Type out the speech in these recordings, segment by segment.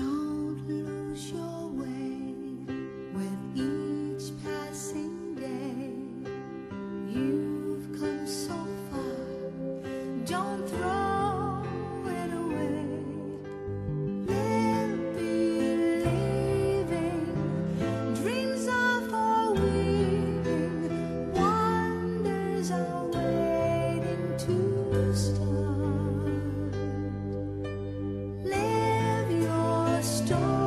lose your way with each passing day. You've come so far, don't throw it away. Live believing, dreams are for weaving, wonders are waiting to start. Story.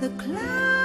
the clouds.